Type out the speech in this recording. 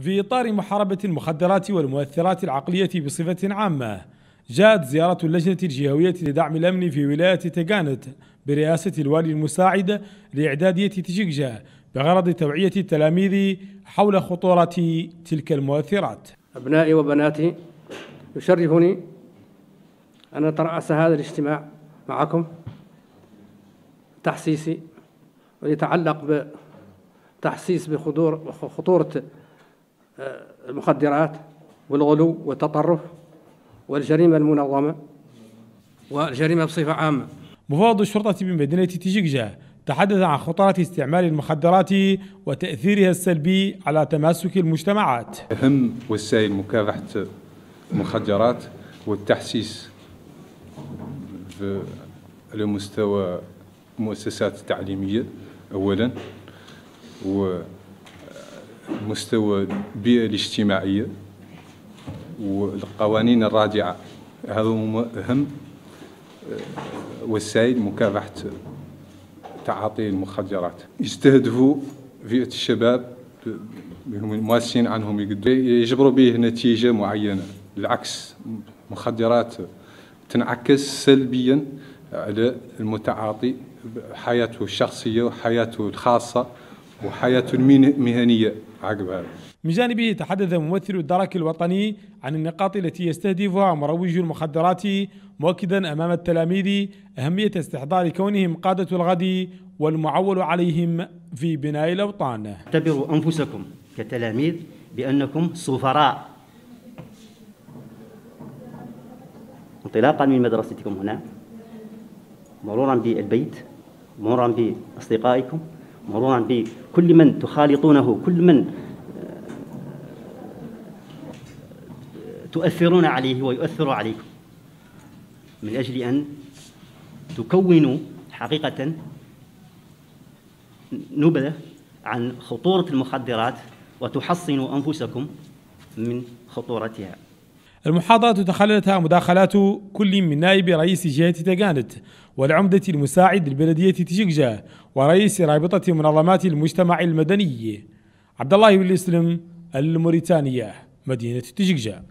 في إطار محاربة المخدرات والمؤثرات العقلية بصفة عامة جاءت زيارة اللجنة الجهوية لدعم الأمن في ولاية تيغانت برئاسة الوالي المساعد لإعدادية تشيكجا بغرض توعية التلاميذ حول خطورة تلك المؤثرات. أبنائي وبناتي يشرفني أن أترأس هذا الاجتماع معكم تحسيسي ويتعلق بتحسيس بخطورة المخدرات والغلو والتطرف والجريمة المنظمة والجريمة بصفة عامة. مفوض الشرطة بمدينة تيجيجا تحدث عن خطورة استعمال المخدرات وتأثيرها السلبي على تماسك المجتمعات. أهم وسائل مكافحة المخدرات والتحسيس على مستوى المؤسسات التعليمية أولا ومستوى البيئة الاجتماعية والقوانين الراجعة هذا أهم وسائل مكافحة تعاطي المخدرات. يستهدفوا فئة الشباب المؤسسين عنهم يجبروا به نتيجة معينة. بالعكس المخدرات تنعكس سلبيا على المتعاطي حياته الشخصية وحياته الخاصة. وحياته المهنية عقب هذا. من جانبه تحدث ممثل الدرك الوطني عن النقاط التي يستهدفها مروج المخدرات مؤكدا أمام التلاميذ أهمية استحضار كونهم قادة الغد والمعول عليهم في بناء الأوطان. اعتبروا أنفسكم كتلاميذ بأنكم سفراء. انطلاقا من مدرستكم هنا مرورا بالبيت مرورا بأصدقائكم مرورا بكل من تخالطونه كل من تؤثرون عليه ويؤثر عليكم. من أجل أن تكونوا حقيقة نبذة عن خطورة المخدرات وتحصنوا أنفسكم من خطورتها. المحاضرة تخللتها مداخلات كل من نائب رئيس جهة تجانت والعمدة المساعد لبلدية تشيكجا ورئيس رابطة منظمات المجتمع المدني. عبد الله بن الموريتانية مدينة تشيكجا